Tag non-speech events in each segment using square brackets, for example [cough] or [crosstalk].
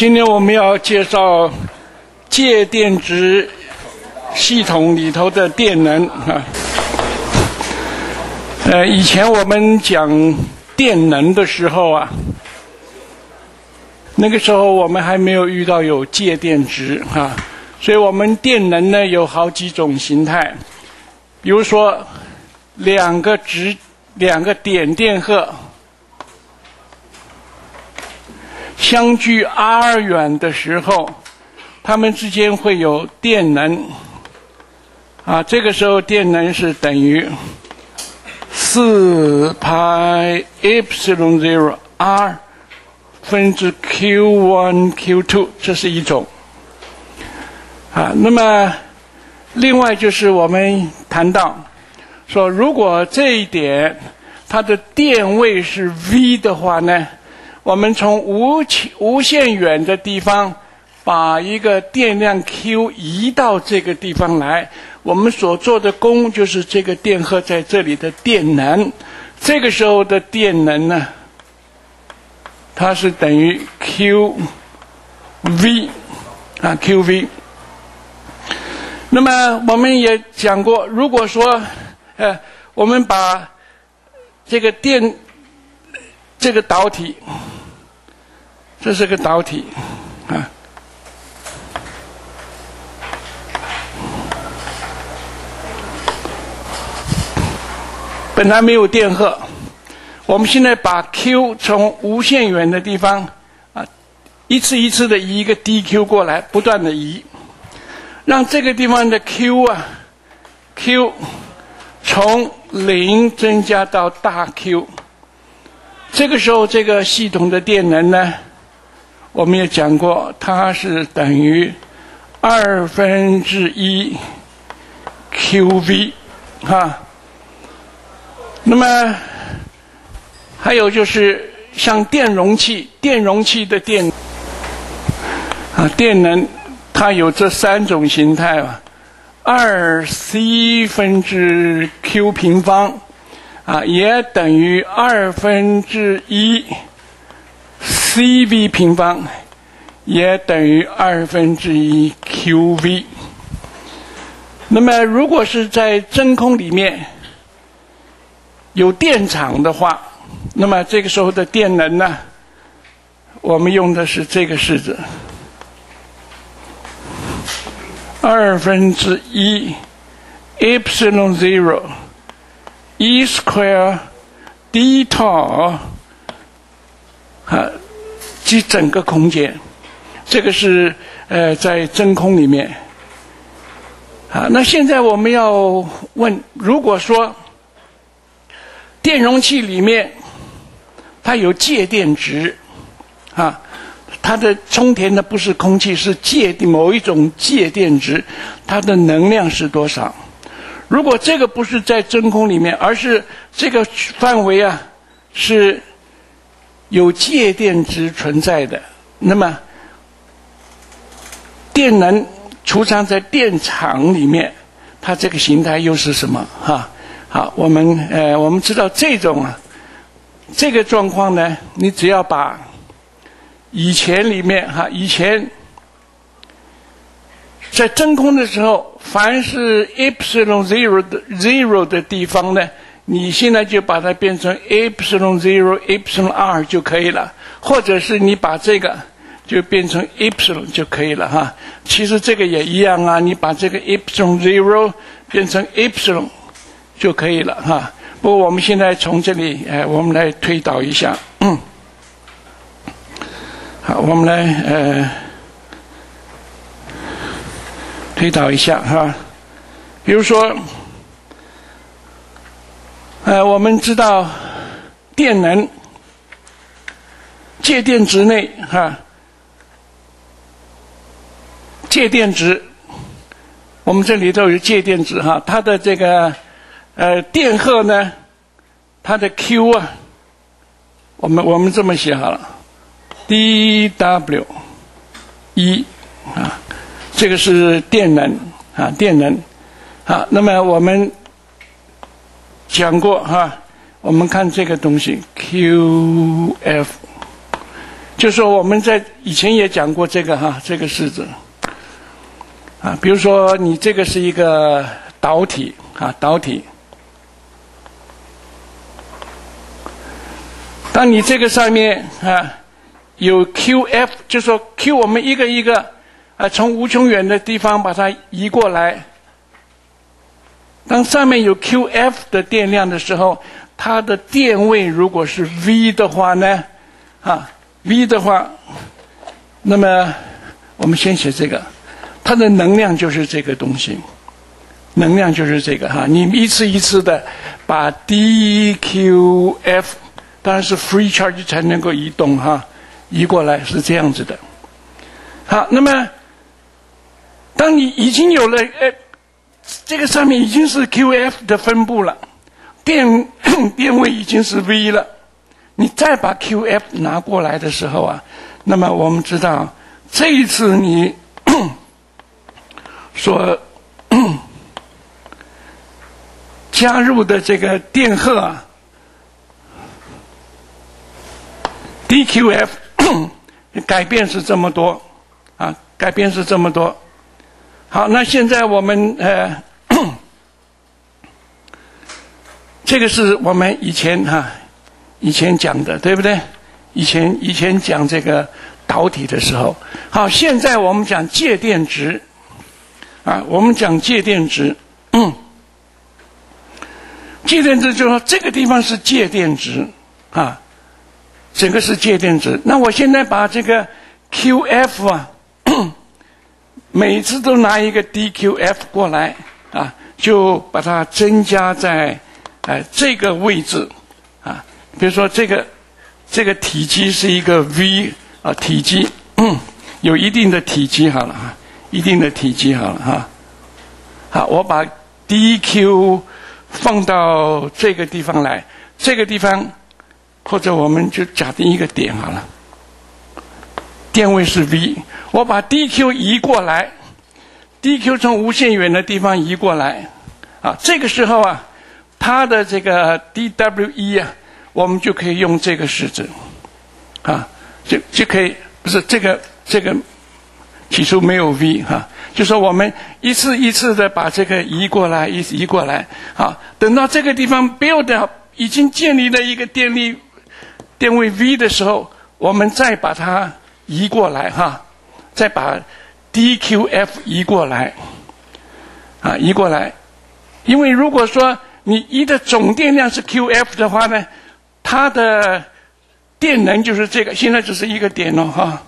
今天我们要介绍介电值系统里头的电能啊。呃，以前我们讲电能的时候啊，那个时候我们还没有遇到有介电值啊，所以我们电能呢有好几种形态，比如说两个值两个点电荷。相距 r 远的时候，它们之间会有电能。啊，这个时候电能是等于四派 epsilon zero r 分之 q one q two，这是一种。啊，那么另外就是我们谈到说，如果这一点它的电位是 v 的话呢？我们从无穷无限远的地方把一个电量 Q 移到这个地方来，我们所做的功就是这个电荷在这里的电能。这个时候的电能呢，它是等于 Q V 啊 Q V。那么我们也讲过，如果说呃，我们把这个电这个导体。这是个导体，啊，本来没有电荷，我们现在把 Q 从无限远的地方啊，一次一次的移一个 dQ 过来，不断的移，让这个地方的 Q 啊，Q 从零增加到大 Q，这个时候这个系统的电能呢？我们也讲过，它是等于二分之一 QV，哈。那么还有就是像电容器，电容器的电啊电能，它有这三种形态啊，二 C 分之 Q 平方啊，也等于二分之一。Cv 平方也等于二分之一 Qv。那么，如果是在真空里面有电场的话，那么这个时候的电能呢，我们用的是这个式子：二分之一 epsilon zero E square d tau 啊。即整个空间，这个是呃在真空里面。啊，那现在我们要问：如果说电容器里面它有介电值，啊，它的充填的不是空气，是介某一种介电值，它的能量是多少？如果这个不是在真空里面，而是这个范围啊是。有介电值存在的，那么电能储藏在电场里面，它这个形态又是什么？哈，好，我们呃，我们知道这种啊，这个状况呢，你只要把以前里面哈，以前在真空的时候，凡是 epsilon zero 的 zero 的地方呢。你现在就把它变成 epsilon zero epsilon r 就可以了，或者是你把这个就变成 epsilon 就可以了哈。其实这个也一样啊，你把这个 epsilon zero 变成 epsilon 就可以了哈。不过我们现在从这里哎，我们来推导一下，嗯，好，我们来呃推导一下哈，比如说。呃，我们知道电能介电值内哈，介电值，我们这里头有介电值哈，它的这个呃电荷呢，它的 Q 啊，我们我们这么写好了，dW 一啊，这个是电能啊，电能啊，那么我们。讲过哈，我们看这个东西，Qf，就说我们在以前也讲过这个哈，这个式子啊，比如说你这个是一个导体啊，导体。当你这个上面啊有 QF，就说 Q 我们一个一个啊从无穷远的地方把它移过来。当上面有 QF 的电量的时候，它的电位如果是 V 的话呢，啊 V 的话，那么我们先写这个，它的能量就是这个东西，能量就是这个哈。你一次一次的把 dQf。当然是 free charge 才能够移动哈，移过来是这样子的。好，那么当你已经有了呃，这个上面已经是 QF 的分布了，电电 [coughs] 位已经是 V 了，你再把 QF 拿过来的时候啊，那么我们知道这一次你 [coughs] 所 [coughs] 加入的这个电荷啊。dQf 改变是这么多啊，改变是这么多。好，那现在我们呃，[coughs] 这个是我们以前哈以前讲的，对不对？以前以前讲这个导体的时候，好，现在我们讲介电值啊，我们讲介电值，嗯，介电值就是说这个地方是介电值啊。整个是介电值。那我现在把这个 QF 啊，每次都拿一个 dQf 过来啊，就把它增加在哎这个位置啊。比如说这个这个体积是一个 V 啊，体积 [clears throat] 有一定的体积好了哈，一定的体积好了哈。好，我把 dQ 放到这个地方来，这个地方。或者我们就假定一个点好了，电位是 V，我把 dQ 移过来，dQ 从无限远的地方移过来，啊，这个时候啊，它的这个 dWe 啊，我们就可以用这个式子，啊，就就可以不是这个这个起初没有 V 哈，就说我们一次一次的把这个移过来，移移过来，啊，等到这个地方 build 已经建立了一个电力。电位 V 的时候，我们再把它移过来哈，再把 dQf 移过来，啊，移过来。因为如果说你移的总电量是 QF 的话呢，它的电能就是这个。现在只是一个点了哈，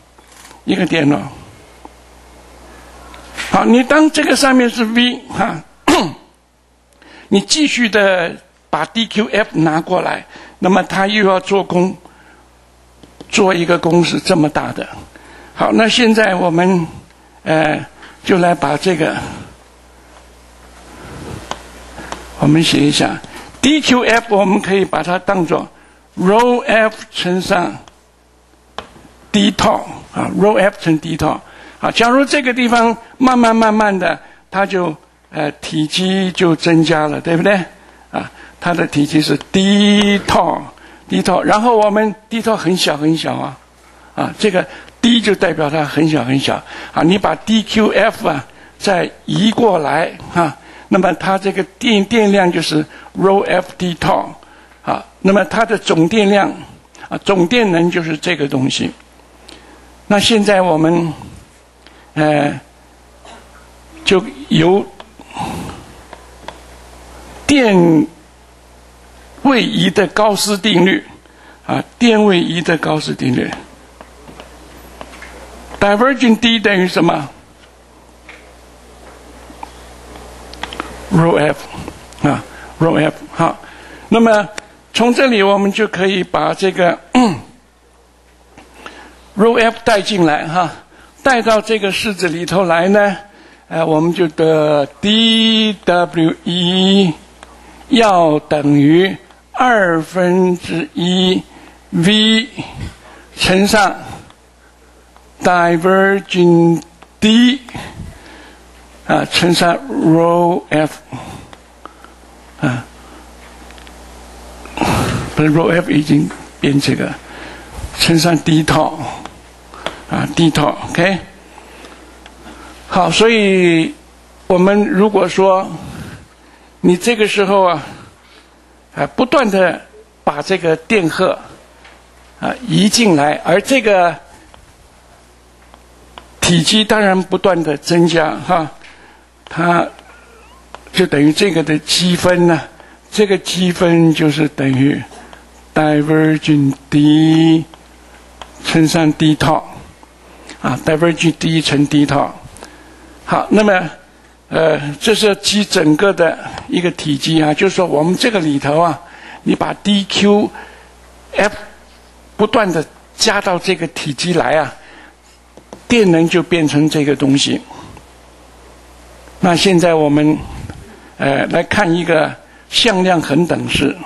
一个点了。好，你当这个上面是 V 哈，你继续的把 dQf 拿过来，那么它又要做功。做一个公式这么大的，好，那现在我们呃就来把这个我们写一下，dQf 我们可以把它当做 ρf 乘上 d 套啊，ρf 乘 d 套啊。假如这个地方慢慢慢慢的，它就呃体积就增加了，对不对？啊，它的体积是 d 套。低套，然后我们低套很小很小啊，啊，这个 D 就代表它很小很小啊。你把 dQf 啊再移过来哈，那么它这个电电量就是 ρf d 套啊。那么它的总电量啊，总电能就是这个东西。那现在我们呃就由电。位移的高斯定律啊电位移的高斯定律。Divergent 等于什么？Rof 啊 rof 好。那么从这里我们就可以把这个 [coughs] 嗯 rof 带进来哈。带到这个式子里头来呢呃我们就得 dwe 要等于二分之一 v 乘上 divergent d 啊乘上 rho f 啊，不是 rho f 已经变这个乘上 d 套啊 d 套，OK。好，所以我们如果说你这个时候啊，啊不断的把这个电荷啊移进来，而这个体积当然不断的增加哈，它就等于这个的积分呢，这个积分就是等于 divergent d 乘上 d 套啊，divergent d 乘 d 套。好，那么，呃，这是积整个的一个体积啊，就是说我们这个里头啊，你把 dq f 不断的加到这个体积来啊，电能就变成这个东西。那现在我们，呃，来看一个向量恒等式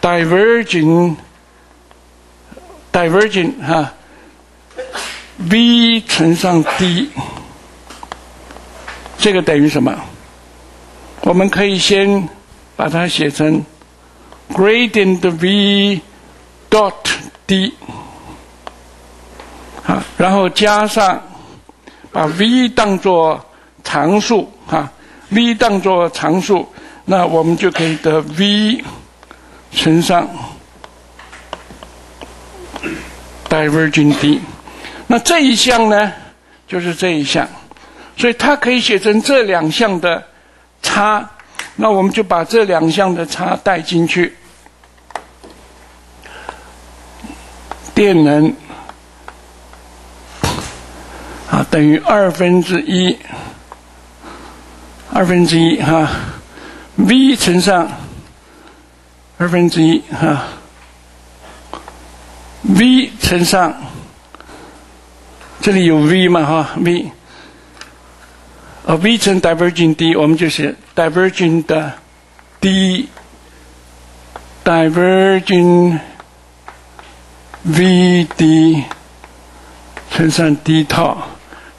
，divergent divergent 哈，v 乘上 d。这个等于什么？我们可以先把它写成 gradient v dot d，啊，然后加上把 v 当作常数，哈，v 当作常数，那我们就可以得 v 乘上 divergent d。那这一项呢，就是这一项。所以它可以写成这两项的差，那我们就把这两项的差带进去。电能啊等于二分之一，二分之一哈，v 乘上二分之一哈，v 乘上这里有 v 嘛哈 v。呃，v 乘 divergent d，我们就写 divergent 的 d divergent v d 乘上 d 套，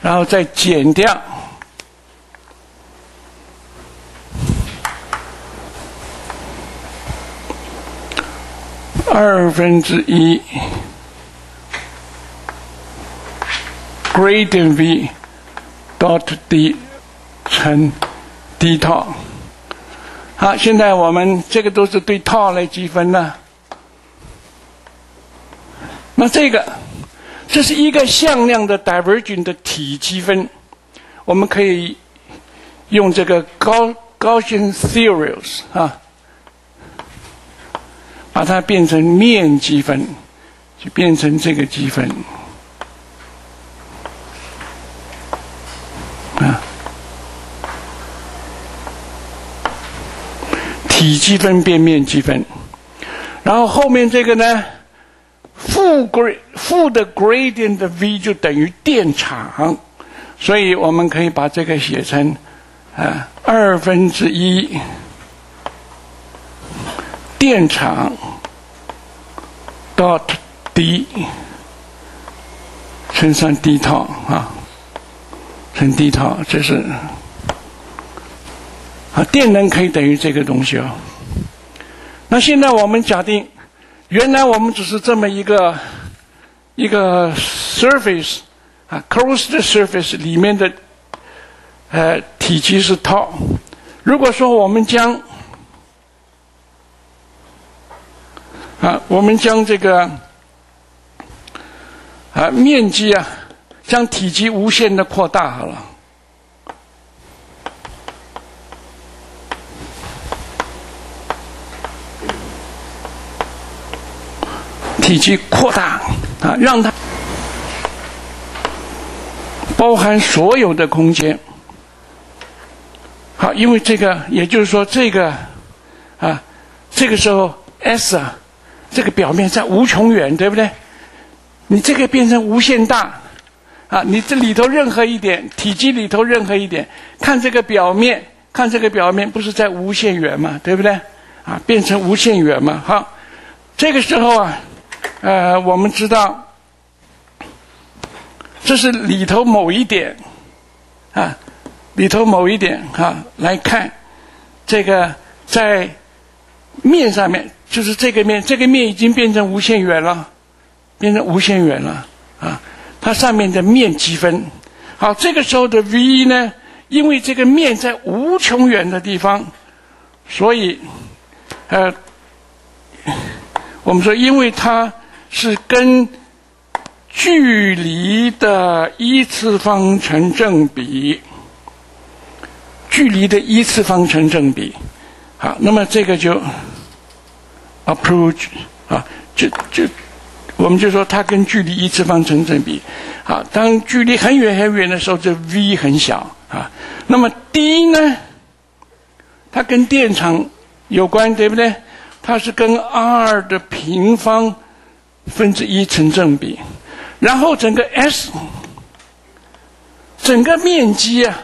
然后再减掉二分之一 gradient v dot d。 乘 d 套，好，现在我们这个都是对套来积分呢。那这个，这是一个向量的 divergent 的体积分，我们可以用这个高高线 series 啊，把它变成面积分，就变成这个积分。体积分变面积分，然后后面这个呢，负 grad 负的 gradient 的 v 就等于电场，所以我们可以把这个写成啊二分之一电场 dot d 乘上 d 套啊乘 d 套，这是。啊，电能可以等于这个东西哦。那现在我们假定，原来我们只是这么一个一个 surface 啊，closed surface 里面的呃体积是 tau。如果说我们将啊，我们将这个啊面积啊，将体积无限的扩大好了。体积扩大啊，让它包含所有的空间。好，因为这个，也就是说，这个啊，这个时候 S 啊，这个表面在无穷远，对不对？你这个变成无限大啊，你这里头任何一点体积里头任何一点，看这个表面，看这个表面不是在无限远嘛，对不对？啊，变成无限远嘛。好，这个时候啊。呃，我们知道，这是里头某一点啊，里头某一点啊，来看这个在面上面，就是这个面，这个面已经变成无限远了变成无限远了啊，它上面的面积分。好，这个时候的 v 呢，因为这个面在无穷远的地方，所以呃，我们说，因为它是跟距离的一次方成正比，距离的一次方成正比。好，那么这个就 approach 啊，就就我们就说它跟距离一次方成正比。好，当距离很远很远的时候，这 v 很小啊。那么 d 呢，它跟电场有关，对不对？它是跟 r 的平方分之一成正比。然后整个 s 整个面积啊，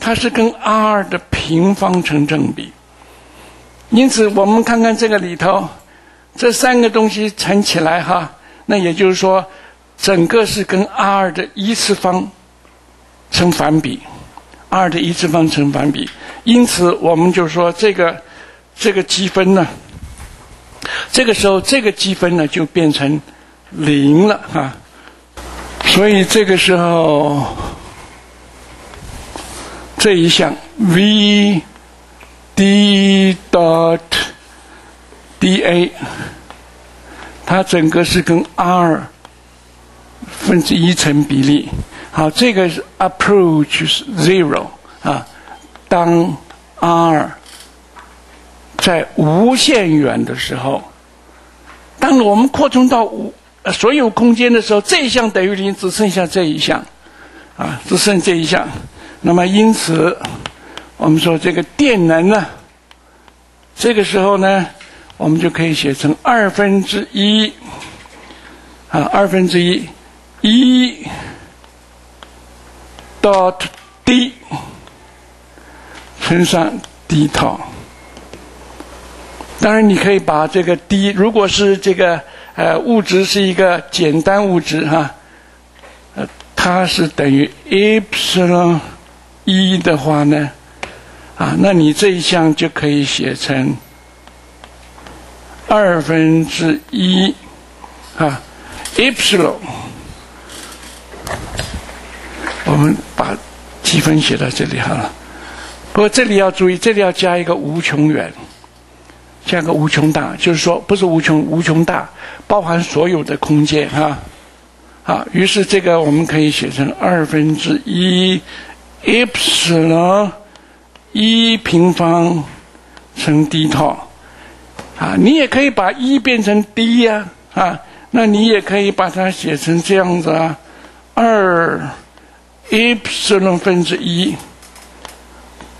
它是跟 r 的平方成正比。因此，我们看看这个里头，这三个东西乘起来哈，那也就是说，整个是跟 r 的一次方成反比，r 的一次方成反比。因此，我们就说这个这个积分呢，这个时候这个积分呢就变成零了啊。所以这个时候这一项 v。d dot d a，它整个是跟 r 分之一成比例。好，这个是 approach 是 zero 啊。当 r 在无限远的时候，当我们扩充到无所有空间的时候，这一项等于零，只剩下这一项啊，只剩这一项。那么因此。我们说这个电能呢，这个时候呢，我们就可以写成二分之一啊，二分之一一 dot d 乘上 d 套。当然，你可以把这个 d，如果是这个呃物质是一个简单物质哈，呃，它是等于 epsilon 一的话呢。啊，那你这一项就可以写成二分之一啊，epsilon。我们把积分写到这里好了。不过这里要注意，这里要加一个无穷远，加个无穷大，就是说不是无穷无穷大，包含所有的空间哈啊。于是这个我们可以写成二分之一 e p s i l。一平方乘 d 套，啊，你也可以把一变成 d 呀，啊，那你也可以把它写成这样子啊，二 e p s i l 分之一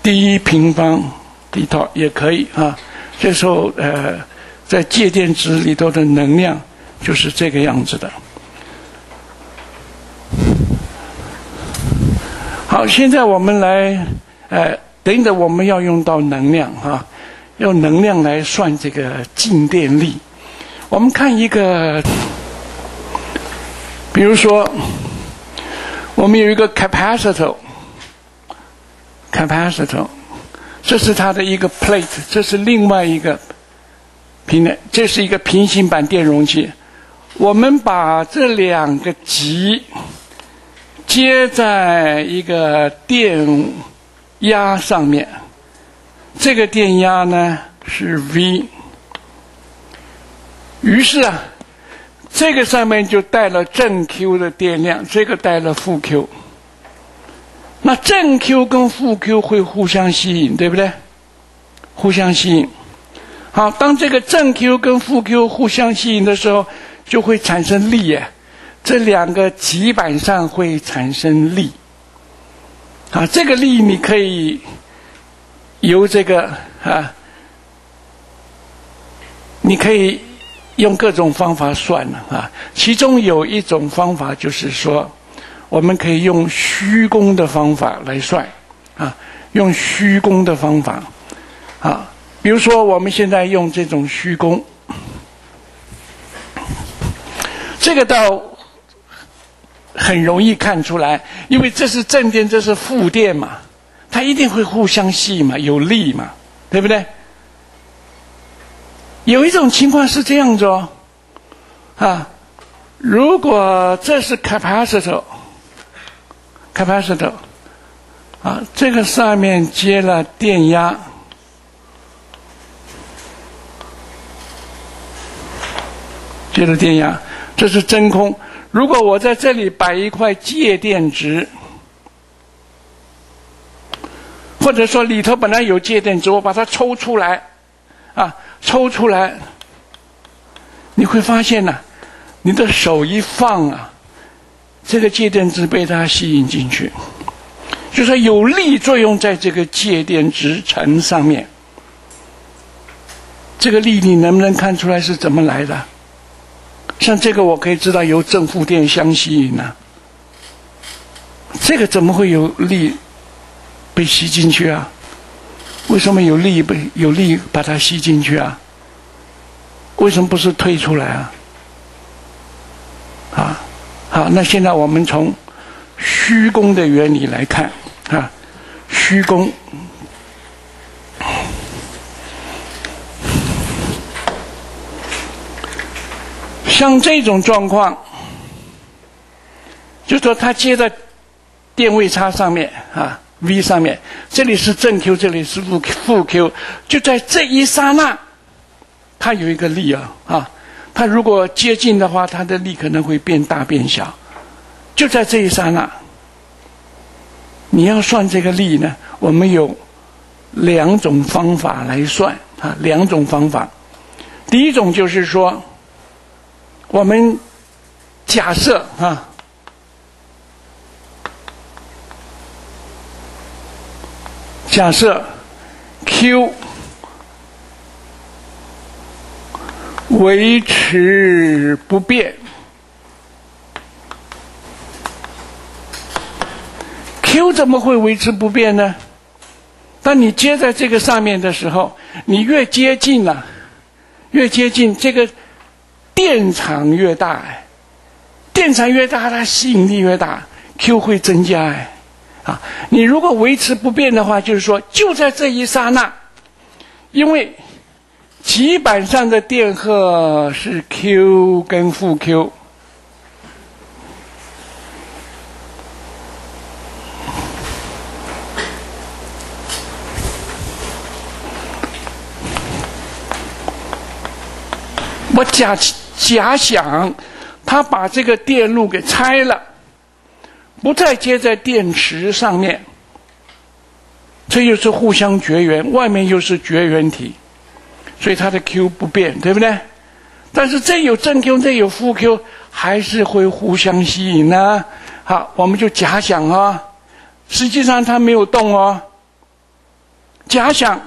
d 平方 d 套也可以啊。这时候呃，在介电子里头的能量就是这个样子的。好，现在我们来呃。等等，我们要用到能量哈，用能量来算这个静电力。我们看一个，比如说，我们有一个 capacitor，capacitor，这是它的一个 plate，这是另外一个平的，这是一个平行板电容器。我们把这两个极接在一个电。压上面，这个电压呢是 V，于是啊，这个上面就带了正 Q 的电量，这个带了负 Q。那正 Q 跟负 Q 会互相吸引，对不对？互相吸引。好，当这个正 Q 跟负 Q 互相吸引的时候，就会产生力啊，这两个极板上会产生力。啊，这个力你可以由这个啊，你可以用各种方法算了啊。其中有一种方法就是说，我们可以用虚功的方法来算啊，用虚功的方法啊。比如说，我们现在用这种虚功，这个倒。很容易看出来，因为这是正电，这是负电嘛，它一定会互相吸嘛，有力嘛，对不对？有一种情况是这样子哦，啊，如果这是 capacitor Capacitor，啊，这个上面接了电压，接了电压，这是真空。如果我在这里摆一块介电值，或者说里头本来有介电值，我把它抽出来，啊，抽出来，你会发现呢。你的手一放啊，这个介电值被它吸引进去，就说有力作用在这个介电值层上面。这个力你能不能看出来是怎么来的？像这个我可以知道由正负电相吸引呢。这个怎么会有力被吸进去啊？为什么有力被有力把它吸进去啊？为什么不是退出来啊？啊，好，那现在我们从虚功的原理来看啊，虚功，像这种状况，就说它接在电位差上面啊，V 上面，这里是正 Q，这里是负负 Q，就在这一刹那，它有一个力啊啊。它如果接近的话，它的力可能会变大变小，就在这一刹那。你要算这个力呢，我们有两种方法来算啊，两种方法。第一种就是说，我们假设啊，假设 Q。维持不变，Q 怎么会维持不变呢？当你接在这个上面的时候，你越接近了，越接近这个电场越大，哎，电场越大，它吸引力越大，Q 会增加，哎，啊，你如果维持不变的话，就是说就在这一刹那，因为。极板上的电荷是 Q 跟负 Q，我假假想，他把这个电路给拆了，不再接在电池上面，这又是互相绝缘，外面又是绝缘体。所以它的 Q 不变，对不对？但是这有正 Q，这有负 Q，还是会互相吸引呢。好，我们就假想啊，实际上它没有动哦。假想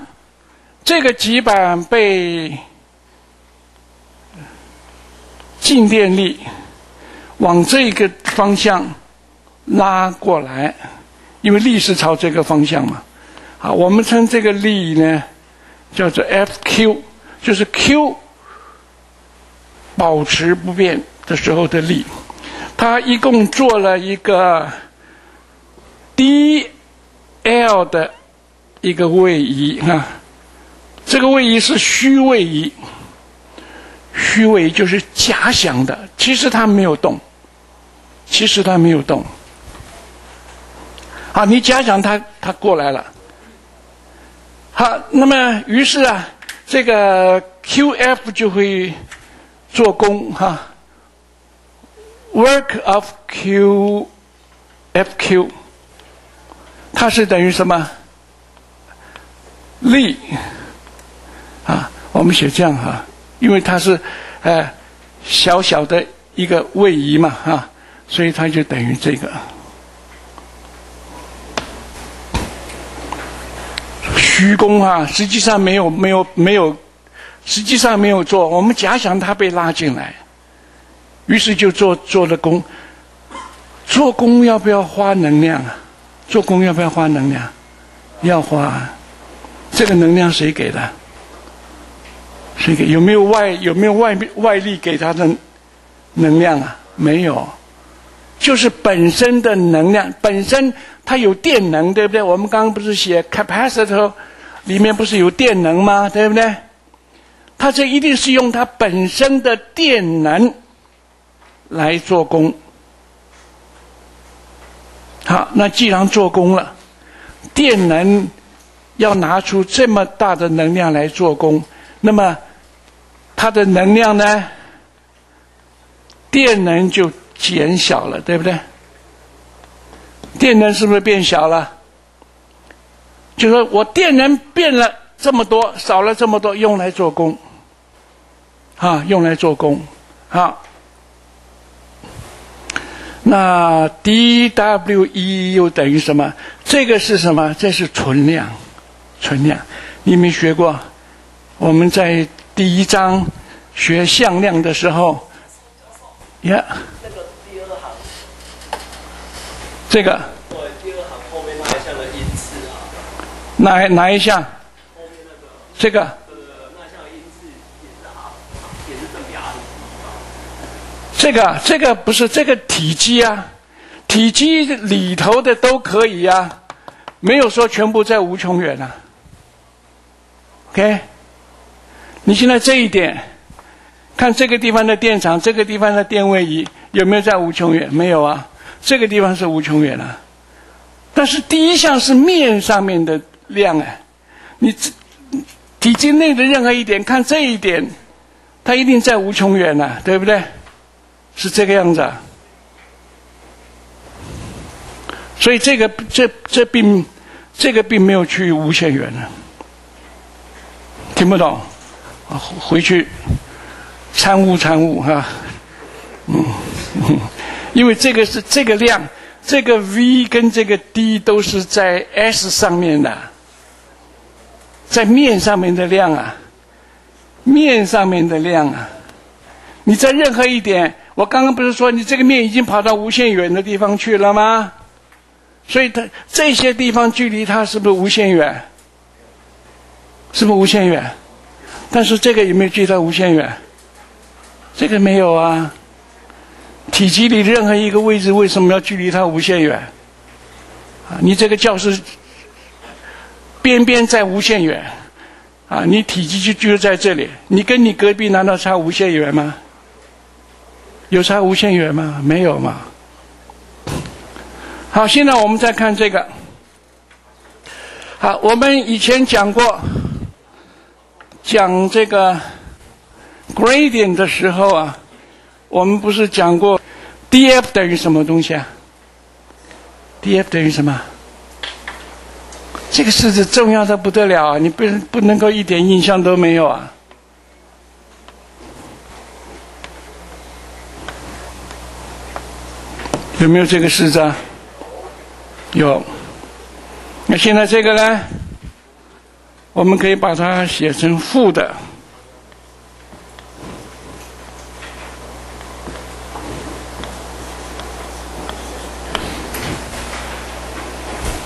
这个极板被静电力往这个方向拉过来，因为力是朝这个方向嘛。好，我们称这个力呢。叫做 F_Q，就是 Q 保持不变的时候的力。它一共做了一个 D_L 的一个位移啊，这个位移是虚位移，虚位移就是假想的，其实它没有动，其实它没有动。好，你假想它它过来了。好，那么于是啊，这个 Q_F 就会做功哈，work of Q_F_Q，它是等于什么力啊？我们写这样哈，因为它是呃小小的一个位移嘛哈，所以它就等于这个。虚功啊，实际上没有没有没有，实际上没有做。我们假想他被拉进来，于是就做做了功。做功要不要花能量啊？做功要不要花能量？要花。这个能量谁给的？谁给？有没有外有没有外外力给他的能量啊？没有，就是本身的能量本身。它有电能，对不对？我们刚刚不是写 capacitor 里面不是有电能吗？对不对？它这一定是用它本身的电能来做功。好，那既然做功了，电能要拿出这么大的能量来做功，那么它的能量呢？电能就减小了，对不对？电能是不是变小了？就说我电能变了这么多，少了这么多，用来做功，啊，用来做功，好。那 dWe 又等于什么？这个是什么？这是存量，存量。你没学过？我们在第一章学向量的时候，呀，这个。第二行后面那一项的因次啊。哪哪一项？这个。这个这个不是这个体积啊，体积里头的都可以呀，没有说全部在无穷远啊。OK，你现在这一点，看这个地方的电场，这个地方的电位仪有没有在无穷远？没有啊，这个地方是无穷远啊。但是第一项是面上面的量啊，你体积内的任何一点，看这一点，它一定在无穷远呐，对不对？是这个样子，啊。所以这个这这并这个并没有去无限远呢，听不懂，啊回去参悟参悟哈，嗯，因为这个是这个量，这个 v 跟这个 d 都是在 s 上面的，在面上面的量啊，面上面的量啊，你在任何一点。我刚刚不是说你这个面已经跑到无限远的地方去了吗？所以它这些地方距离它是不是无限远？是不是无限远？但是这个有没有距离它无限远？这个没有啊。体积里任何一个位置为什么要距离它无限远？啊，你这个教室边边在无限远，啊，你体积就就在这里，你跟你隔壁难道差无限远吗？有差无限远吗？没有嘛。好，现在我们再看这个。好，我们以前讲过，讲这个 gradient 的时候啊，我们不是讲过 dF 等于什么东西啊？dF 等于什么？这个式子重要的不得了啊！你不能不能够一点印象都没有啊？有没有这个式子啊？有。那现在这个呢？我们可以把它写成负的。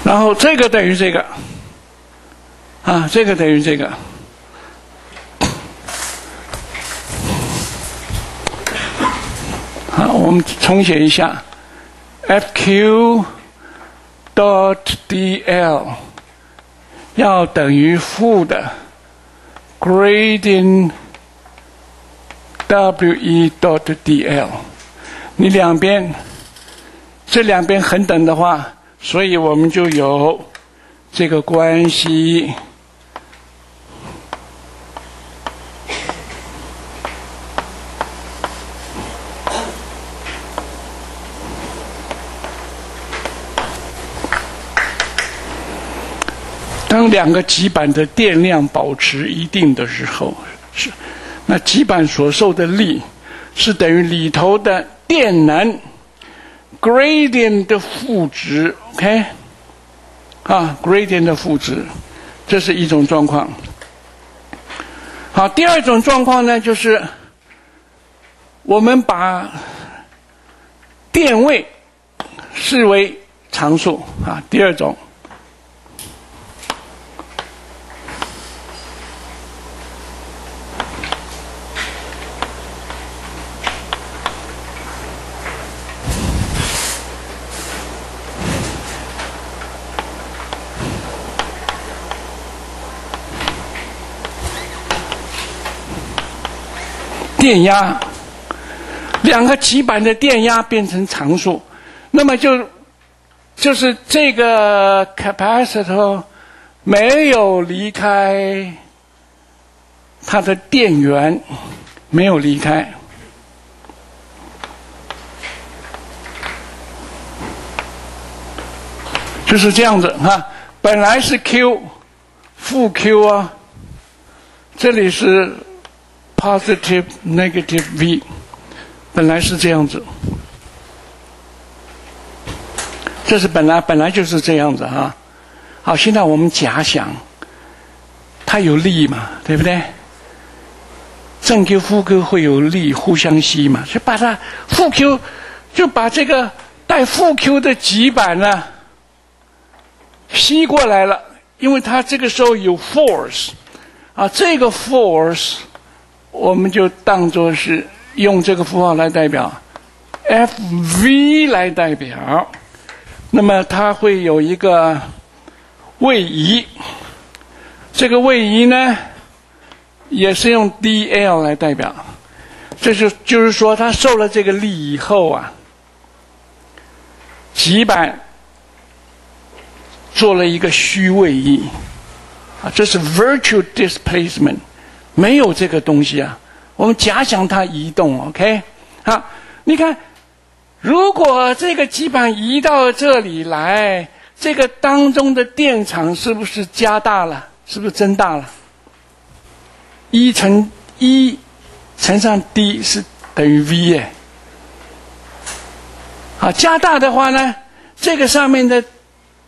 然后这个等于这个，啊，这个等于这个。好，我们重写一下。FQ dot dl 要等于负的 gradient we dot dl，你两边这两边恒等的话，所以我们就有这个关系。当两个极板的电量保持一定的时候，是那极板所受的力是等于里头的电能 gradient 的负值，OK？啊，gradient 的负值，这是一种状况。好，第二种状况呢，就是我们把电位视为常数啊，第二种。电压两个极板的电压变成常数，那么就就是这个 capacitor 没有离开它的电源，没有离开，就是这样子哈。本来是 Q 负 Q 啊，这里是 positive negative V。本来是这样子，这是本来本来就是这样子啊。好，现在我们假想，它有力嘛，对不对？正 Q 负 Q 会有力，互相吸嘛，就把它负 Q 就把这个带负 Q 的极板呢吸过来了，因为它这个时候有 force 啊，这个 force 我们就当做是。用这个符号来代表，F_v 来代表，那么它会有一个位移，这个位移呢，也是用 dL 来代表，这是就是说，它受了这个力以后啊，极板做了一个虚位移，啊，这是 virtual displacement，没有这个东西啊。我们假想它移动，OK？好，你看，如果这个基板移到这里来，这个当中的电场是不是加大了？是不是增大了？一乘一乘上 d 是等于 v 耶。好，加大的话呢，这个上面的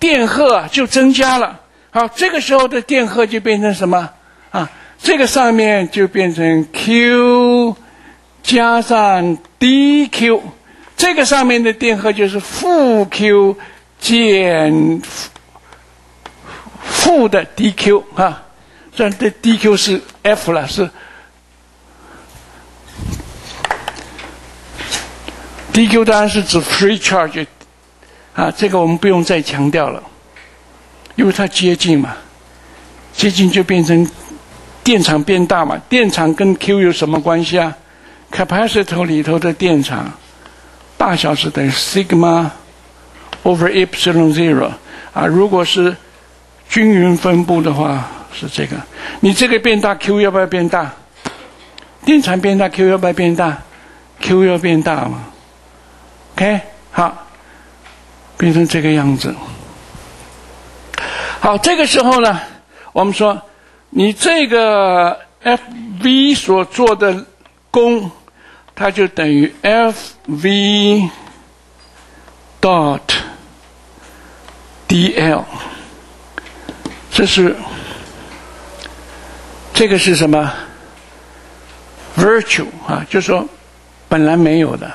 电荷就增加了。好，这个时候的电荷就变成什么啊？这个上面就变成 Q 加上 dQ，这个上面的电荷就是负 Q 减负的 dQ 啊，这的 dQ 是 F 了，是 dQ 当然是指 free charge 啊，这个我们不用再强调了，因为它接近嘛，接近就变成。电场变大嘛？电场跟 Q 有什么关系啊？capacitor 里头的电场大小是等于 sigma over epsilon zero 啊。如果是均匀分布的话，是这个。你这个变大，Q 要不要变大？电场变大，Q 要不要变大？Q 要变大嘛？OK，好，变成这个样子。好，这个时候呢，我们说。你这个 F_v 所做的功，它就等于 F_v dot dL。这是这个是什么？virtual 啊，就说本来没有的。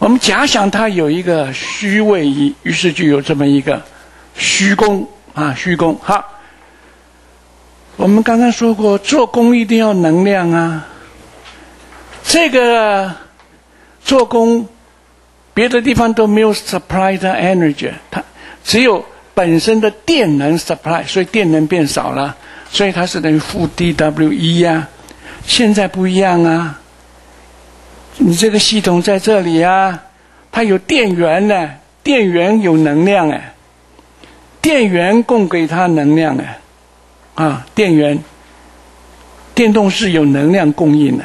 我们假想它有一个虚位移，于是就有这么一个虚功啊，虚功好。我们刚刚说过，做工一定要能量啊。这个做工，别的地方都没有 supply 的 energy，它只有本身的电能 supply，所以电能变少了，所以它是等于负 dW 一呀。现在不一样啊，你这个系统在这里啊，它有电源呢，电源有能量哎，电源供给它能量哎。啊，电源，电动是有能量供应的，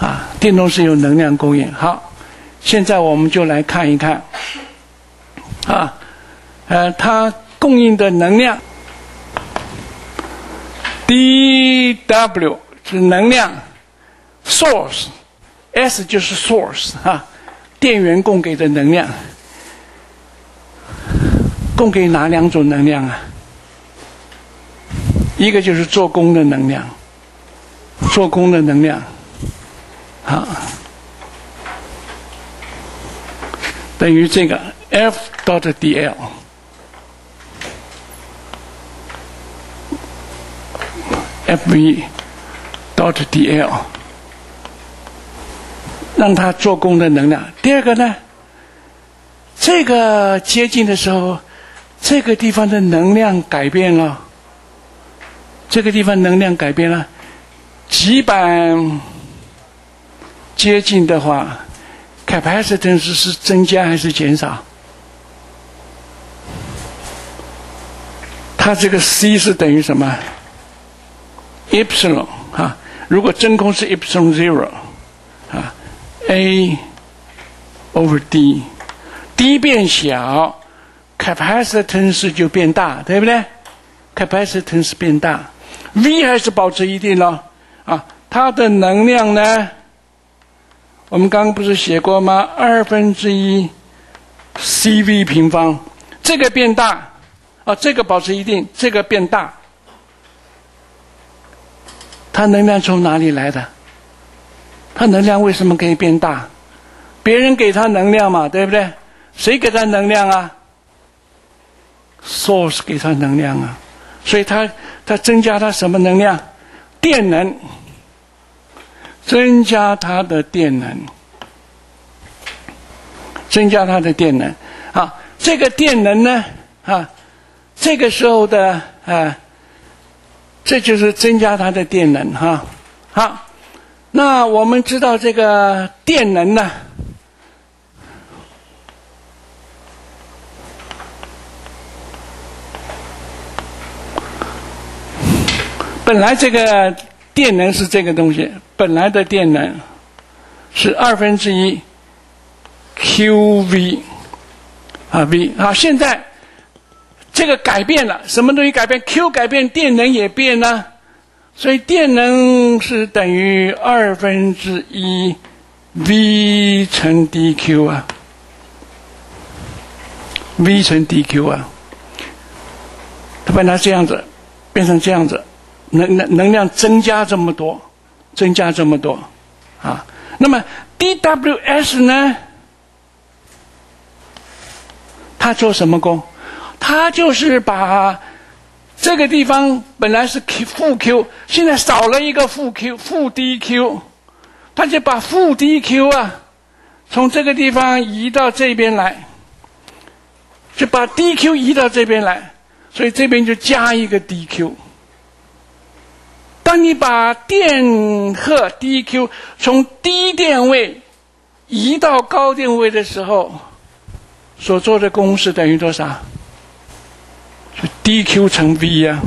啊，电动是有能量供应。好，现在我们就来看一看，啊，呃，它供应的能量，dW 是能量，source，S 就是 source 哈，电源供给的能量，供给哪两种能量啊？一个就是做功的能量，做功的能量，好，等于这个 F dot dL，F_v dot dL，让它做功的能量。第二个呢，这个接近的时候，这个地方的能量改变了。这个地方能量改变了，极板接近的话，capacitance 是增加还是减少？它这个 C 是等于什么？epsilon 啊，如果真空是 epsilon zero 啊，A over D，D 变小，capacitance 就变大，对不对？capacitance 变大，V 还是保持一定咯？啊，它的能量呢？我们刚刚不是写过吗？二分之一 CV 平方，这个变大。啊，这个保持一定，这个变大，它能量从哪里来的？它能量为什么可以变大？别人给它能量嘛，对不对？谁给它能量啊？source 给它能量啊，所以它它增加它什么能量？电能，增加它的电能，增加它的电能。啊，这个电能呢，啊。这个时候的啊，这就是增加它的电能哈。好，那我们知道这个电能呢，本来这个电能是这个东西，本来的电能是二分之一 QV 啊 V 啊，现在。这个改变了，什么东西改变？Q 改变，电能也变呢。所以电能是等于二分之一 V 乘 dQ 啊，V 乘 dQ 啊。它本来这样子，变成这样子，能能能量增加这么多，增加这么多啊。那么 dWs 呢？它做什么功？它就是把这个地方本来是 Q 负 Q，现在少了一个负 Q 负 DQ，它就把负 DQ 啊从这个地方移到这边来，就把 DQ 移到这边来，所以这边就加一个 DQ。当你把电荷 DQ 从低电位移到高电位的时候，所做的功是等于多少？dQ 乘 V 呀，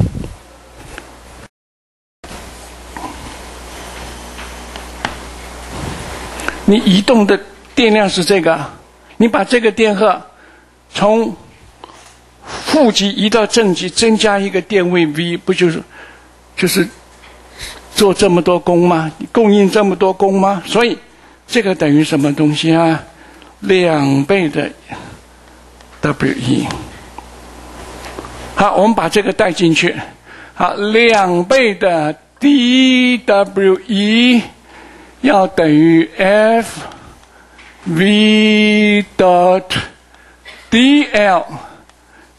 你移动的电量是这个，你把这个电荷从负极移到正极，增加一个电位 V，不就是就是做这么多功吗？供应这么多功吗？所以这个等于什么东西啊？两倍的 WE。好，我们把这个带进去。好，两倍的 dWe 要等于 FV dot dL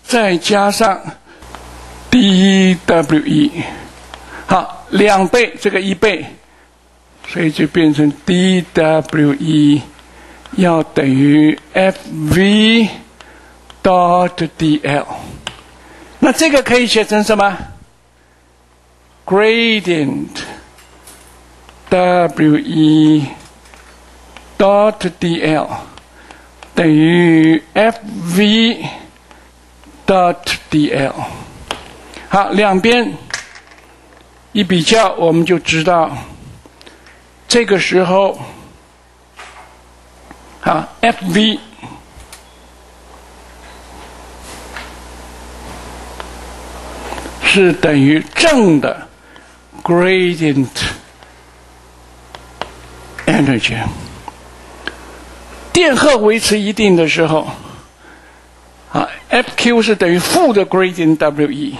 再加上 dWe。好，两倍这个一倍，所以就变成 dWe 要等于 FV dot dL。那这个可以写成什么？gradient W E dot D L 等于 F V dot D L。好，两边一比较，我们就知道这个时候，啊，F V。是等于正的 gradient energy。电荷维持一定的时候，啊，FQ 是等于负的 gradient WE。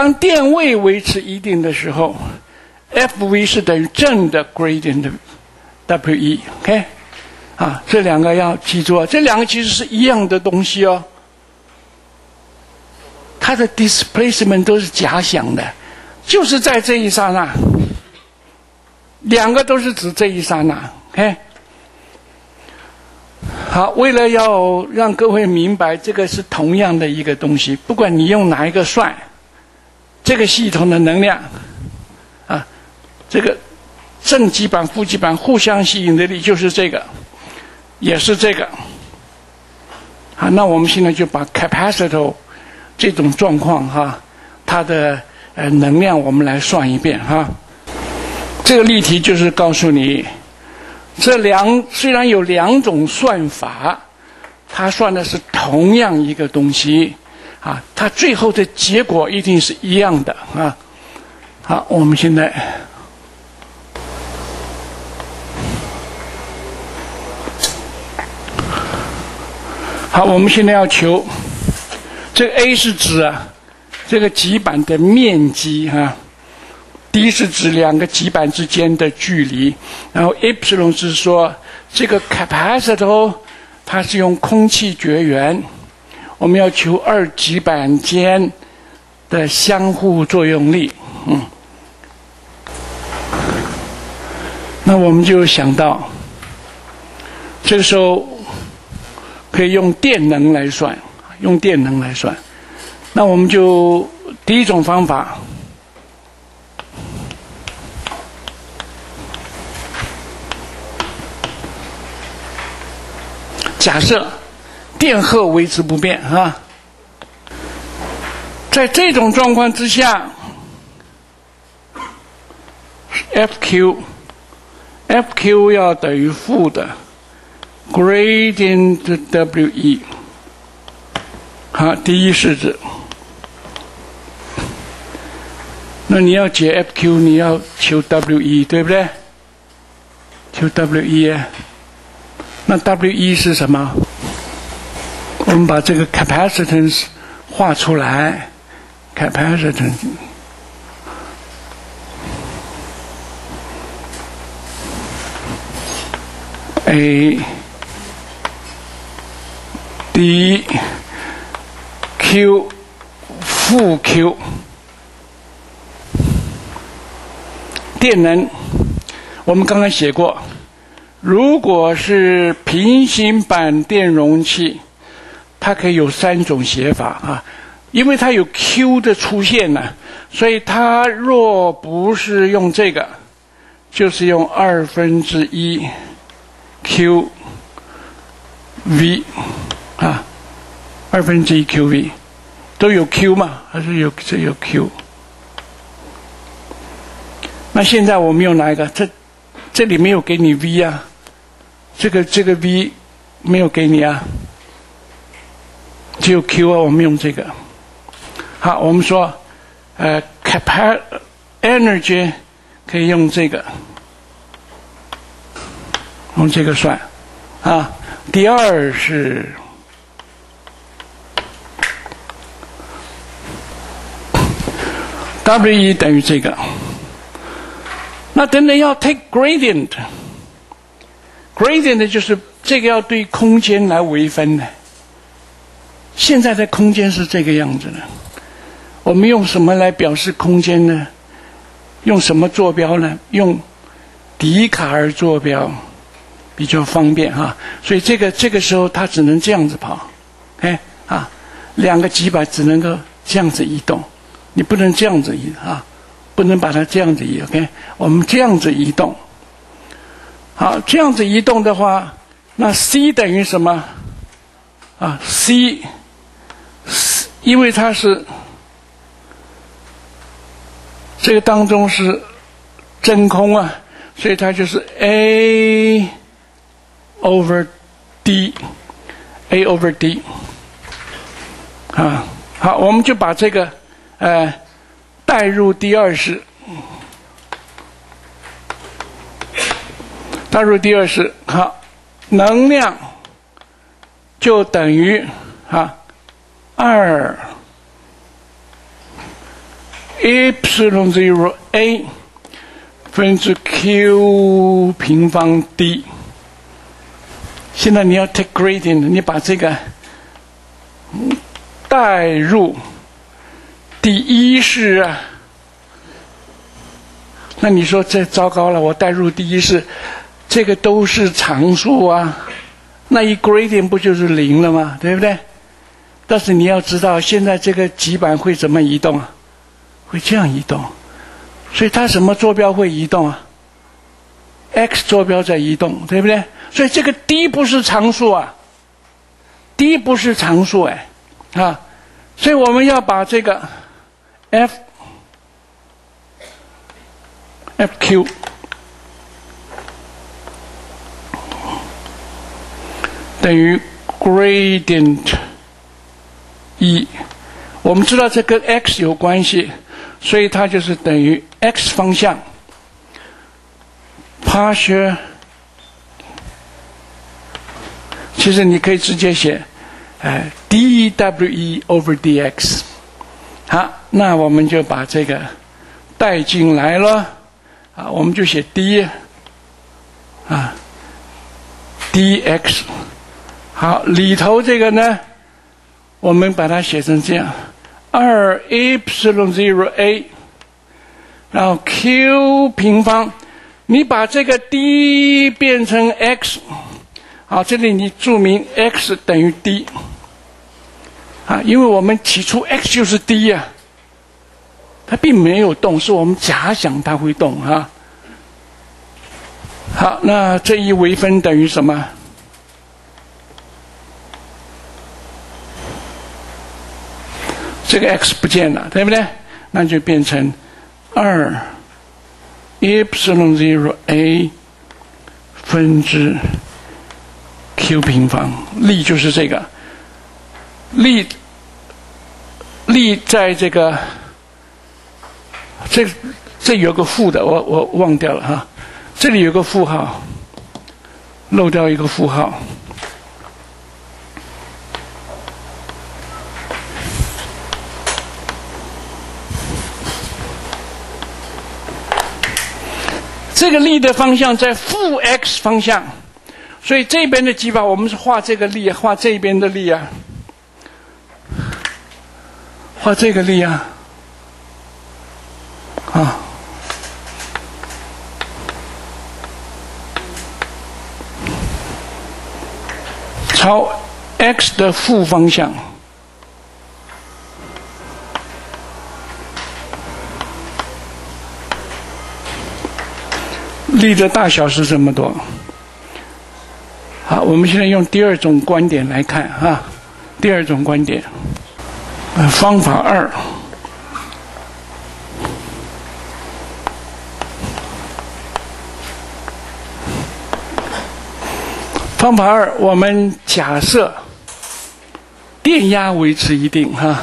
当电位维持一定的时候，FV 是等于正的 gradient WE。OK，啊，这两个要记住啊，这两个其实是一样的东西哦。它的 displacement 都是假想的，就是在这一刹那，两个都是指这一刹那。OK，好，为了要让各位明白，这个是同样的一个东西，不管你用哪一个算，这个系统的能量，啊，这个正极板、负极板互相吸引的力就是这个，也是这个。啊，那我们现在就把 capacitor 这种状况哈，它的呃能量我们来算一遍哈。这个例题就是告诉你，这两虽然有两种算法，它算的是同样一个东西啊，它最后的结果一定是一样的啊。好，我们现在。好，我们现在要求这个 A 是指啊这个极板的面积哈，D 是指两个极板之间的距离，然后 Epsilon 是说这个 capacitor 它是用空气绝缘，我们要求二极板间的相互作用力，嗯，那我们就想到这个时候。可以用电能来算，用电能来算。那我们就第一种方法，假设电荷维持不变啊，在这种状况之下，FQ，FQ 要等于负的。gradient W E，好，第一式子。那你要解 F Q，你要求 W E，对不对？求 W E，那 W E 是什么？我们把这个 capacitance 画出来，capacitance。A。d q 负 q 电能，我们刚刚写过，如果是平行板电容器，它可以有三种写法啊，因为它有 q 的出现呢，所以它若不是用这个，就是用二分之一 q v。啊，二分之一 QV 都有 Q 嘛？还是有这有 Q？那现在我们用哪一个？这这里没有给你 V 啊，这个这个 V 没有给你啊，只有 Q 啊。我们用这个。好，我们说，呃 capa Energy 可以用这个，用这个算啊。第二是。W 一等于这个，那等等要 take gradient，gradient 就是这个要对空间来微分的。现在的空间是这个样子的，我们用什么来表示空间呢？用什么坐标呢？用笛卡尔坐标比较方便哈。所以这个这个时候它只能这样子跑，哎啊，两个极板只能够这样子移动。你不能这样子移啊，不能把它这样子移。OK，我们这样子移动。好，这样子移动的话，那 c 等于什么？啊，c，因为它是这个当中是真空啊，所以它就是 a over d，a over d。啊，好，我们就把这个。呃，代入第二式，代入第二式，好，能量就等于啊二 epsilon zero a 分之 q 平方 d。现在你要 take gradient，你把这个代入。第一式啊，那你说这糟糕了，我代入第一式，这个都是常数啊，那一 gradient 不就是零了吗？对不对？但是你要知道，现在这个极板会怎么移动啊？会这样移动，所以它什么坐标会移动啊？x 坐标在移动，对不对？所以这个 d 不是常数啊，d 不是常数哎，啊，所以我们要把这个 f f q 等于 gradient 一，我们知道这跟 x 有关系，所以它就是等于 x 方向 partial。其实你可以直接写，哎，d w e over d x。好，那我们就把这个带进来了，啊，我们就写 d 啊 d x。好，里头这个呢，我们把它写成这样：二 epsilon zero a，然后 q 平方，你把这个 d 变成 x。好，这里你注明 x 等于 d，啊，因为我们起初 x 就是 d 呀，它并没有动，是我们假想它会动啊。好，那这一微分等于什么？这个 x 不见了，对不对？那就变成二 epsilon zero a 分之。q 平方力就是这个力力在这个这这有个负的，我我忘掉了哈，这里有个负号，漏掉一个负号。这个力的方向在负 x 方向。所以这边的技法，我们是画这个力，画这边的力啊，画这个力啊，啊，朝 x 的负方向，力的大小是这么多。好，我们现在用第二种观点来看哈，第二种观点，呃，方法二，方法二，我们假设电压维持一定哈，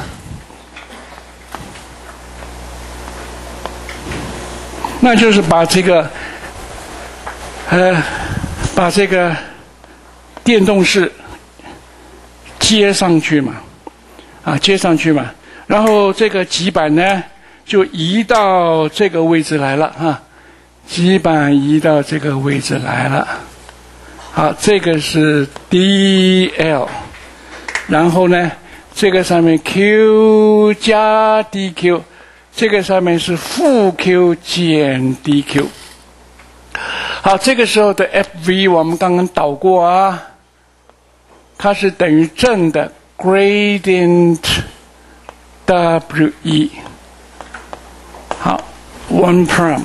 那就是把这个，呃，把这个。电动式接上去嘛，啊，接上去嘛，然后这个极板呢就移到这个位置来了啊，极板移到这个位置来了，好，这个是 d l，然后呢，这个上面 q 加 d q，这个上面是负 q 减 d q，好，这个时候的 f v 我们刚刚导过啊。它是等于正的 gradient W 一，好，one prime。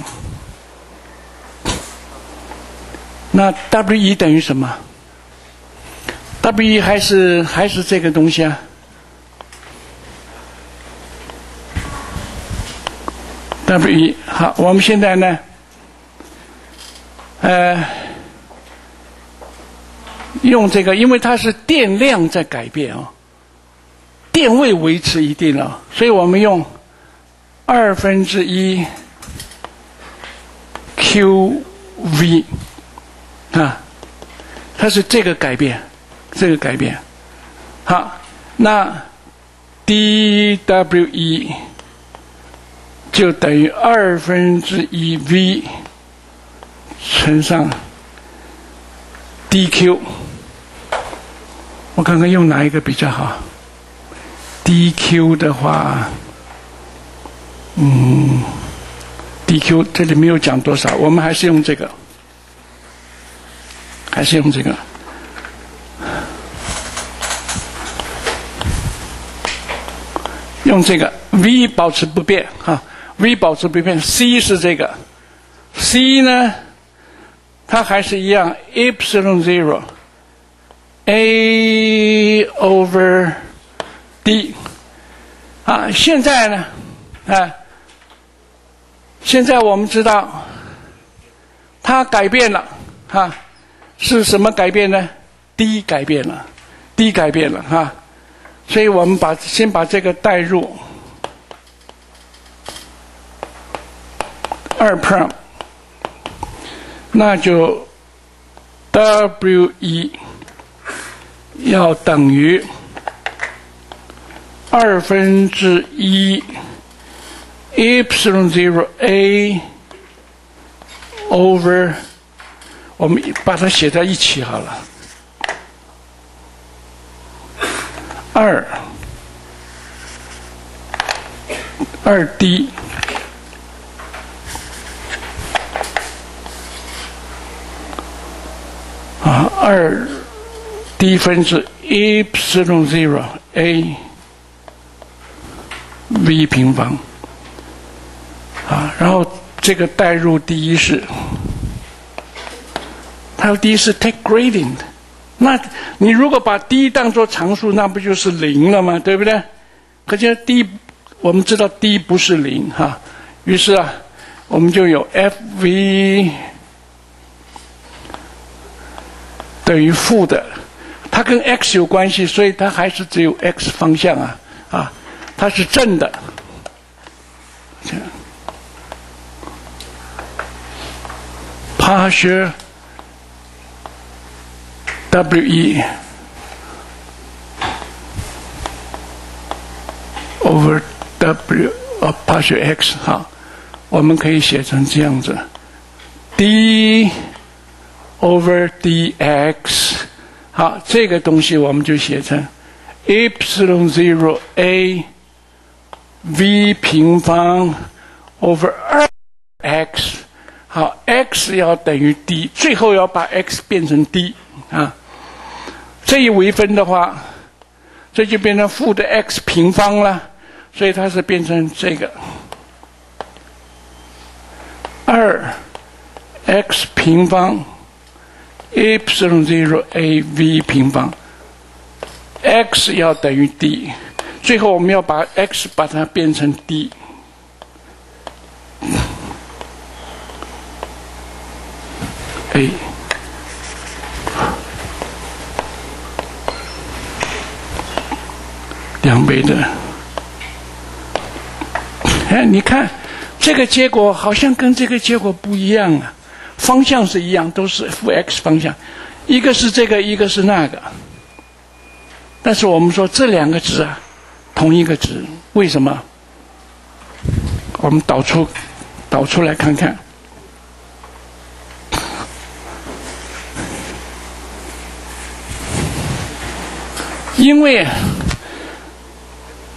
那 W 一等于什么？W 一还是还是这个东西啊？W 一好，我们现在呢，呃。用这个，因为它是电量在改变啊，电位维持一定了，所以我们用二分之一 QV 啊，它是这个改变，这个改变。好，那 dWe 就等于二分之一 V 乘上。dQ。我看看用哪一个比较好？DQ 的话，嗯，DQ 这里没有讲多少，我们还是用这个，还是用这个，用这个。V 保持不变，哈 v 保持不变，C 是这个，C 呢它还是一样，epsilon zero a over d 啊，现在呢，啊，现在我们知道它改变了，哈，是什么改变呢？d 改变了，d 改变了，哈，所以我们把先把这个带入二 prime，那就 w 一要等于。二分之一 epsilon zero a over，我们把它写在一起好了。二二 d 啊，二 d 分之 epsilon zero a。v 平方啊，然后这个代入第一式，它要第一式 take gradient，那你如果把 d 当做常数，那不就是零了吗？对不对？可是 d 我们知道 d 不是零哈，于是啊，我们就有 f v 等于负的，它跟 x 有关系，所以它还是只有 x 方向啊啊。它是正的，这样，partial w e over w of partial x 哈，我们可以写成这样子，d over dx 好，这个东西我们就写成 epsilon zero a。v 平方 over 二 x，好，x 要等于 d，最后要把 x 变成 d 啊。这一微分的话，这就变成负的 x 平方了，所以它是变成这个二 x 平方 epsilon zero a v 平方，x 要等于 d。最后，我们要把 x 把它变成 d，a，两倍的。哎，你看这个结果好像跟这个结果不一样啊，方向是一样，都是负 x 方向，一个是这个，一个是那个。但是我们说这两个值啊。同一个值，为什么？我们导出，导出来看看。因为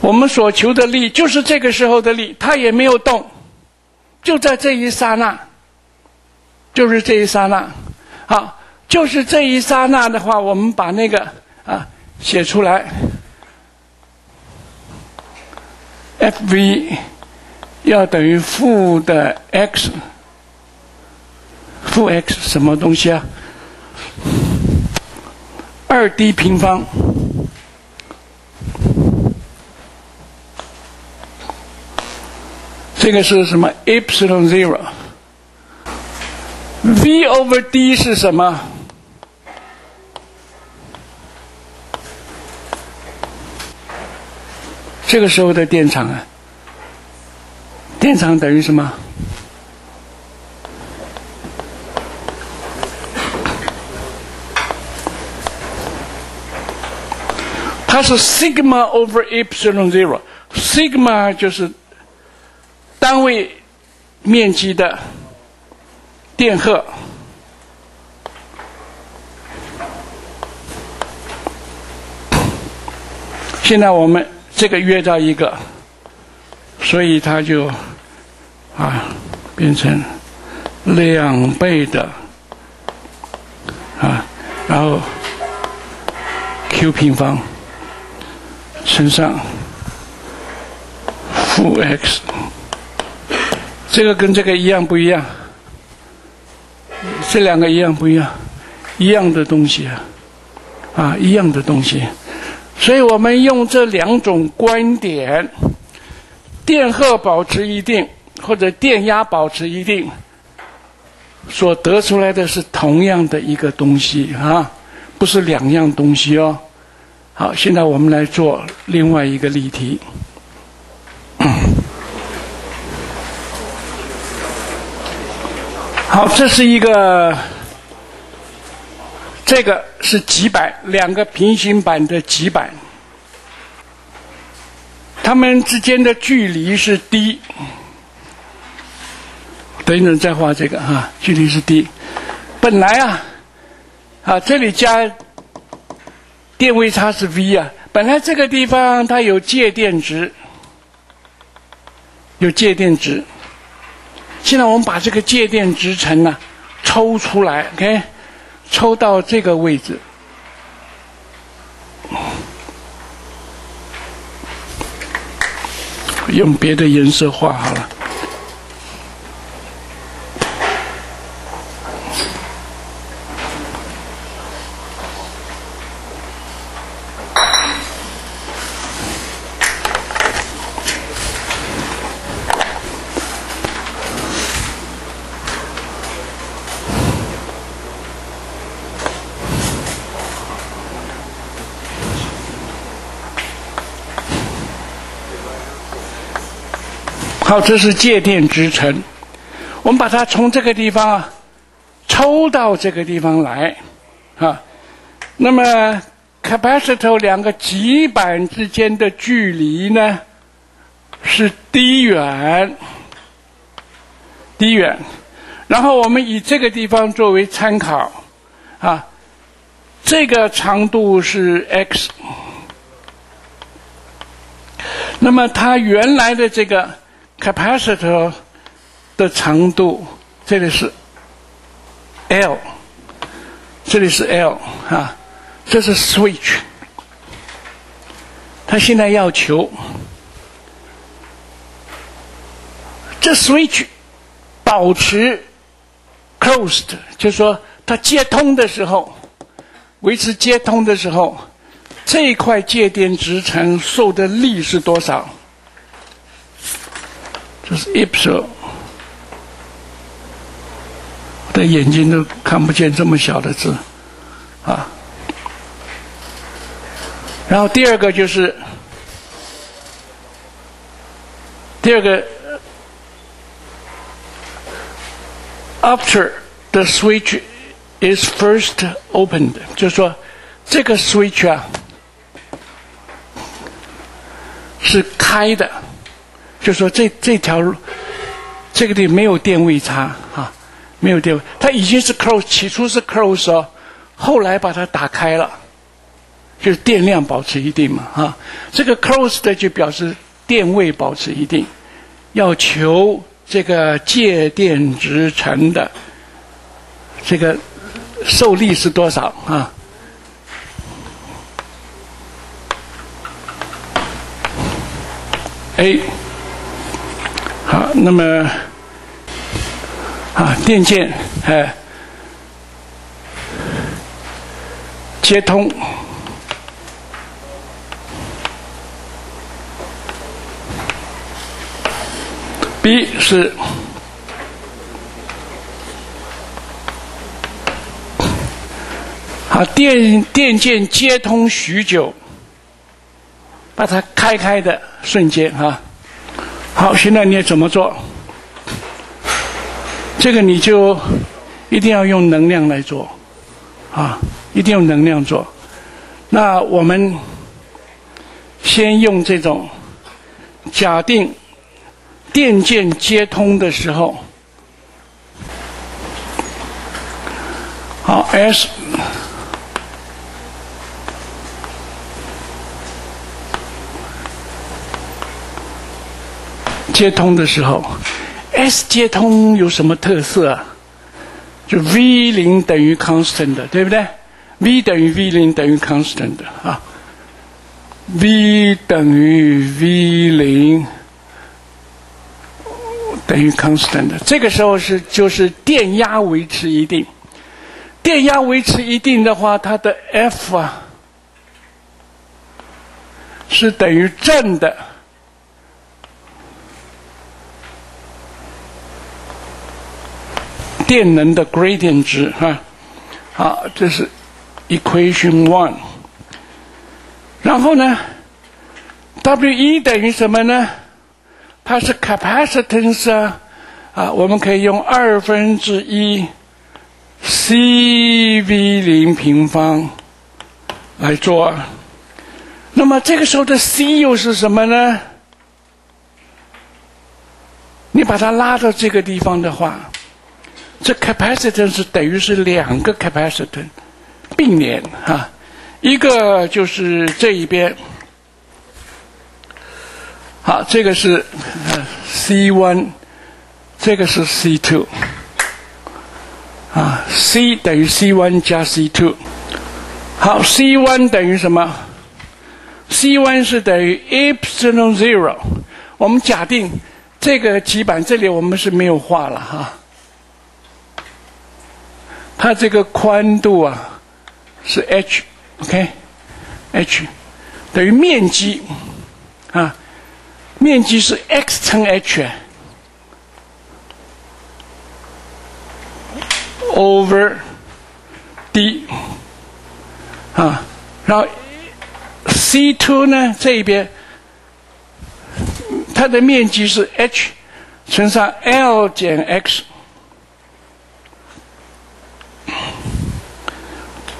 我们所求的力就是这个时候的力，它也没有动，就在这一刹那，就是这一刹那。好，就是这一刹那的话，我们把那个啊写出来。f v 要等于负的 x，负 x 什么东西啊？二 d 平方，这个是什么？epsilon zero V over d 是什么？这个时候的电场啊，电场等于什么？它是 sigma over epsilon zero，sigma 就是单位面积的电荷。现在我们。这个约到一个，所以它就啊变成两倍的啊，然后 q 平方乘上负 x，这个跟这个一样不一样？这。两个一样不一样？一样的东西啊，啊，一样的东西。所以我们用这两种观点，电荷保持一定，或者电压保持一定，所得出来的是同样的一个东西啊，不是两样东西哦。好，现在我们来做另外一个例题。好，这是一个，这个是极板，两个平行板的极板，它们之间的距离是 d。等一等再画这个哈，距离是 d。本来啊，啊这里加电位差是 v 啊，本来这个地方它有介电值，有介电值。现在我们把这个介电支层呢抽出来，OK，抽到这个位置，用别的颜色画好了。这是介电支撑，我们把它从这个地方啊抽到这个地方来啊。那么，capacitor 两个极板之间的距离呢是低远低远。然后我们以这个地方作为参考啊，这个长度是 x，那么它原来的这个。Capacitor 的长度，这里是 L，这里是 L 啊，这是 switch。他现在要求这 switch 保持 closed，就是说它接通的时候，维持接通的时候，这一块介电支撑受的力是多少？就是 ipso，我的眼睛都看不见这么小的字，啊。然后第二个就是第二个，after the switch is first opened，就是说这个 switch 啊是开的。就说这这条这个地没有电位差啊，没有电位，它已经是 close，起初是 close 哦，后来把它打开了，就是电量保持一定嘛啊。这个 close 的就表示电位保持一定，要求这个介电值层的这个受力是多少啊？A。好，那么啊，电键哎接通，B 是好电电键接通许久，把它开开的瞬间哈。好，现在你怎么做？这个你就一定要用能量来做，啊，一定用能量做。那我们先用这种假定电键接通的时候，好，S。接通的时候，S 接通有什么特色啊？就 V 零等于 constant 的，对不对？V 等于 V 零等于 constant 的啊。V 等于 V 零等于 constant 的，这个时候是就是电压维持一定，电压维持一定的话，它的 F 啊是等于正的。电能的 gradient 值哈，好，这是 equation one。然后呢，W 一等于什么呢？它是 capacitance 啊，啊，我们可以用二分之一 CV 零平方来做。那么这个时候的 C 又是什么呢？你把它拉到这个地方的话。这 capacitance 等于是两个 capacitance 并联啊，一个就是这一边，好，这个是 C one，这个是 C two，啊，C 等于 C one 加 C two，好，C one 等于什么？C one 是等于 epsilon zero，我们假定这个基板这里我们是没有画了哈。它这个宽度啊是 h，OK，h 等于面积啊，面积是 x 乘 h，over d 啊，然后 c two 呢这一边，它的面积是 h 乘上 l 减 x。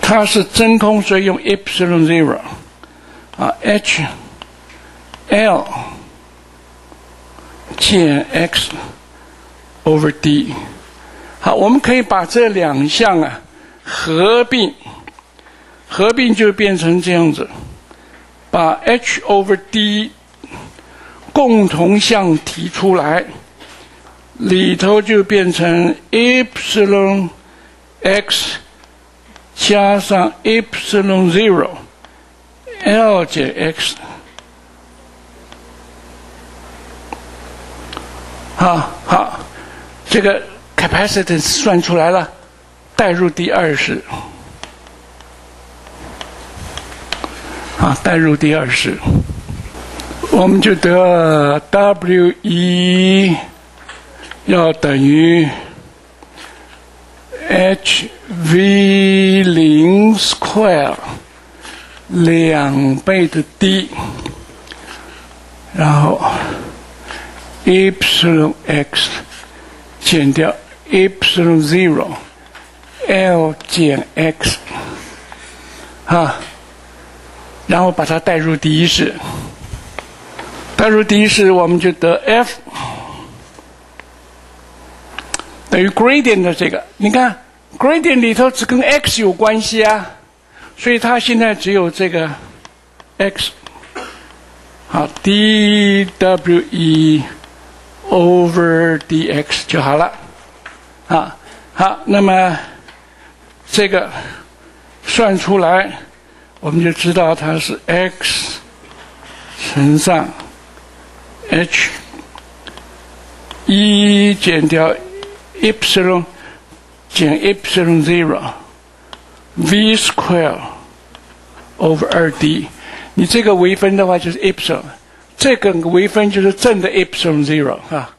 它是真空，所以用 epsilon zero 啊，h l 减 x over d。好，我们可以把这两项啊合并，合并就变成这样子，把 h over d 共同项提出来，里头就变成 epsilon x。加上 epsilon zero L 减 x，好好，这个 capacitance 算出来了，代入第二式，啊，代入第二式，我们就得 W 一要等于。H v 零 square 两倍的 d，然后 epsilon x 减掉 epsilon zero l 减 x，啊，然后把它代入第一式，代入第一式我们就得 f。等于 gradient 的这个，你看 gradient 里头只跟 x 有关系啊，所以它现在只有这个 x，好 d w e over d x 就好了，啊，好，那么这个算出来，我们就知道它是 x 乘上 h 一减掉。Epsilon 减 epsilon zero v square over 二 d，你这个微分的话就是 epsilon，这个微分就是正的 epsilon zero 啊。